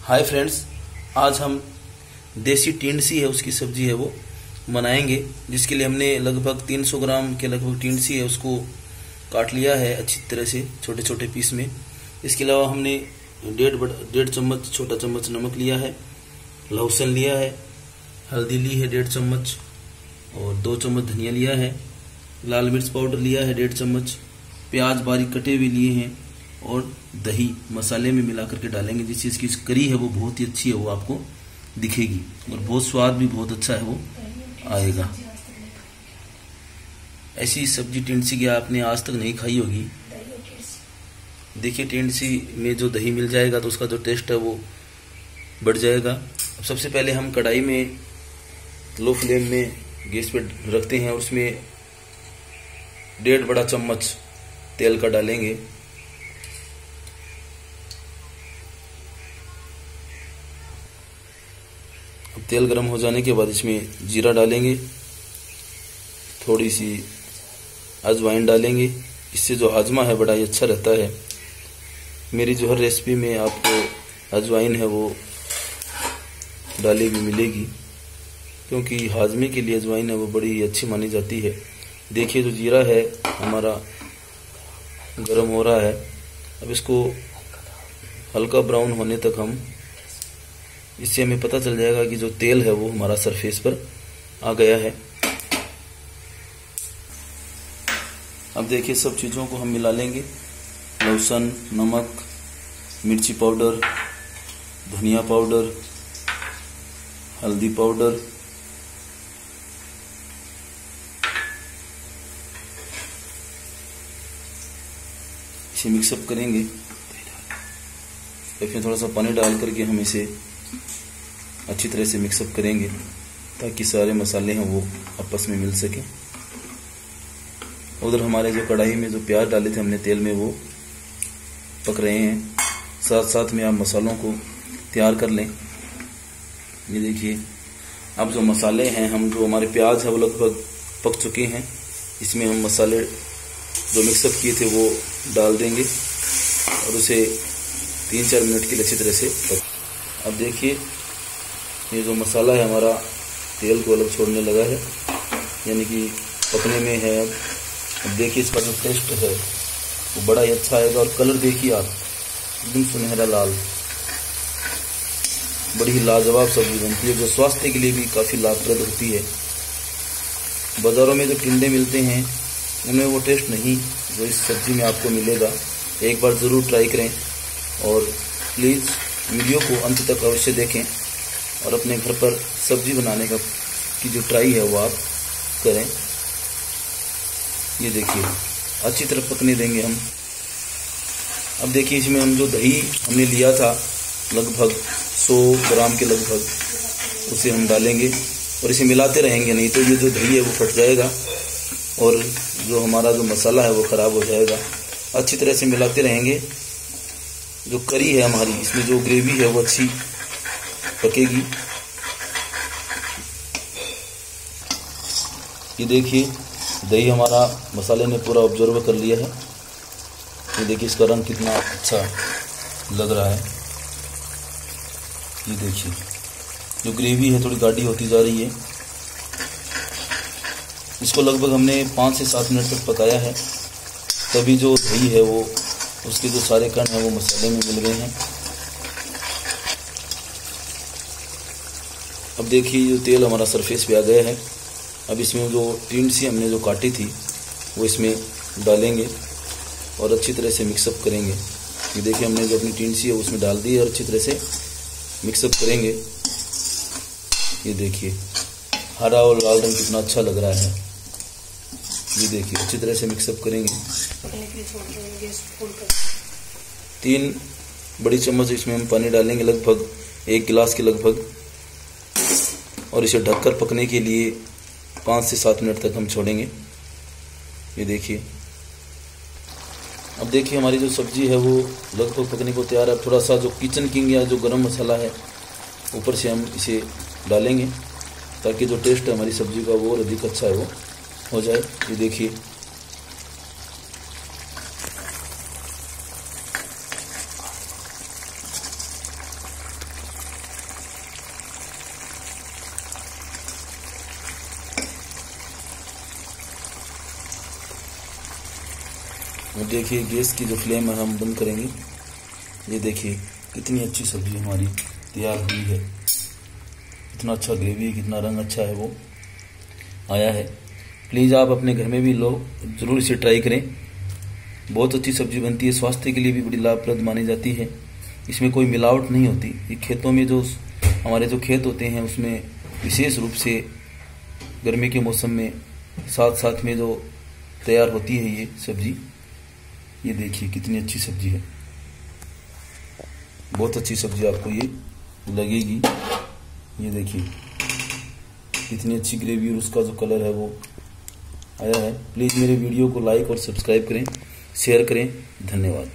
Hi friends, आज हम देसी टिंडसी है, उसकी सब्ज़ी है वो बनाएँगे, जिसके लिए हमने लगभग 300 ग्राम के लगभग टिंडसी है, उसको काट लिया है अच्छी तरह से छोटे छोटे पीस में। इसके अलावा हमने डेढ़ डेढ़ चम्मच, छोटा चम्मच नमक लिया है, लहसुन लिया है, हल्दी ली है डेढ़ चम्मच, और दो चम्मच धनिया लिया है, लाल मिर्च पाउडर लिया है डेढ़ चम्मच, प्याज बारीक कटे हुए लिए हैं और दही मसाले में मिला करके डालेंगे। जिस चीज़ की करी है वो बहुत ही अच्छी है, वो आपको दिखेगी। और बहुत स्वाद भी बहुत अच्छा है वो। आएगा। ऐसी सब्ज़ी टेंसी की आपने आज तक नहीं खाई होगी? देखिए टेंसी में जो दही मिल जाएगा तो उसका जो टेस्ट है वो बढ़ जाएगा। अब सबसे पहले हम कढ़ाई में लो फ्लेम में गैस पे रखते हैं उसमें डेढ़ बड़ा चम्मच तेल का डालेंगे। तेल गर्म हो जाने के बाद इसमें जीरा डालेंगे थोड़ी सी अजवाइन डालेंगे। इससे जो हाजमा है, बड़ा ही अच्छा रहता है। मेरी जो हर रेसिपी में आपको अजवाइन है, वो डाली भी मिलेगी। क्योंकि हाजमे के लिए अजवाइन है, वो बड़ी ही अच्छी मानी जाती है। देखिए, जो जीरा है, हमारा गर्म हो रहा है। अब इसको हल्का ब्राउन होने तक हम इससे हमें पता चल जाएगा कि जो तेल है वो हमारा सरफेस पर आ गया है। अब देखिए, सब चीज़ों को हम मिला लेंगे। लहसुन, नमक, मिर्ची पाउडर, धनिया पाउडर, हल्दी पाउडर। इसे मिक्सअप करेंगे। इसमें थोड़ा सा पानी डाल करके हम इसे अच्छी तरह से मिक्सअप करेंगे, ताकि सारे मसाले हैं वो आपस में मिल सकें। उधर हमारे जो कढ़ाई में जो प्याज डाले थे, हमने तेल में वो पक रहे हैं। साथ साथ में आप मसालों को तैयार कर लें। ये देखिए, अब जो मसाले हैं, हम जो हमारे प्याज है, वो लगभग पक चुके हैं। इसमें हम मसाले जो मिक्सअप किए थे, वो डाल देंगे और उसे तीन चार मिनट के लिए अच्छी तरह से अब देखिए, ये जो मसाला है हमारा, तेल को अलग छोड़ने लगा है, यानी कि पकने में है अब। अब देखिए इसका जो टेस्ट है, वो बड़ा ही अच्छा आएगा और कलर देखिए आप, एकदम सुनहरा लाल। बड़ी ही लाजवाब सब्ज़ी बनती है, जो स्वास्थ्य के लिए भी काफ़ी लाभप्रद होती है। बाज़ारों में जो टिंडे मिलते हैं, उनमें वो टेस्ट नहीं जो इस सब्ज़ी में आपको मिलेगा। एक बार ज़रूर ट्राई करें और प्लीज़ वीडियो को अंत तक अवश्य देखें और अपने घर पर सब्ज़ी बनाने का की जो ट्राई है वो आप करें। ये देखिए, अच्छी तरह पकने देंगे हम। अब देखिए, इसमें हम जो दही हमने लिया था, लगभग 100 ग्राम के लगभग, उसे हम डालेंगे और इसे मिलाते रहेंगे, नहीं तो ये जो दही है वो फट जाएगा और जो हमारा जो मसाला है वो ख़राब हो जाएगा। अच्छी तरह से मिलाते रहेंगे। जो करी है हमारी, इसमें जो ग्रेवी है वो अच्छी पकेगी। ये देखिए, दही हमारा मसाले ने पूरा ऑब्ज़र्व कर लिया है। ये देखिए इसका रंग कितना अच्छा लग रहा है। ये देखिए, जो ग्रेवी है थोड़ी गाढ़ी होती जा रही है। इसको लगभग हमने पाँच से सात मिनट तक पकाया है। तभी जो दही है वो उसके जो सारे कण हैं वो मसाले में मिल गए हैं। अब देखिए जो तेल हमारा सरफेस पे आ गया है। अब इसमें जो टीन सी हमने जो काटी थी, वो इसमें डालेंगे और अच्छी तरह से मिक्सअप करेंगे। ये देखिए, हमने जो अपनी टीन सी है उसमें डाल दी है और अच्छी तरह से मिक्सअप करेंगे। ये देखिए, हरा और लाल रंग कितना अच्छा लग रहा है। ये देखिए, अच्छी तरह से मिक्सअप करेंगे। तीन बड़ी चम्मच इसमें हम पानी डालेंगे लगभग, एक गिलास के लगभग। और इसे ढककर पकने के लिए पाँच से सात मिनट तक हम छोड़ेंगे। ये देखिए। अब देखिए, हमारी जो सब्ज़ी है वो लगभग पकने को तैयार है। थोड़ा सा जो किचन किंग या जो गरम मसाला है, ऊपर से हम इसे डालेंगे, ताकि जो टेस्ट है हमारी सब्ज़ी का वो और अधिक अच्छा है वो। हो जाए। ये देखिए। देखिए, गैस की जो फ्लेम है, हम बंद करेंगे। ये देखिए, कितनी अच्छी सब्ज़ी हमारी तैयार हुई है। कितना अच्छा ग्रेवी, कितना रंग अच्छा है वो। आया है। प्लीज़ आप अपने घर में भी लो, ज़रूर इसे ट्राई करें। बहुत अच्छी सब्ज़ी बनती है, स्वास्थ्य के लिए भी बड़ी लाभप्रद मानी जाती है। इसमें कोई मिलावट नहीं होती। ये खेतों में जो हमारे जो खेत होते हैं, उसमें विशेष रूप से गर्मी के मौसम में साथ साथ में जो तैयार होती है ये सब्ज़ी, ये देखिए कितनी अच्छी सब्ज़ी है। बहुत अच्छी सब्ज़ी आपको ये लगेगी। ये देखिए, कितनी अच्छी ग्रेवी और उसका जो कलर है वो आया है। प्लीज़ मेरे वीडियो को लाइक और सब्सक्राइब करें शेयर करें। धन्यवाद।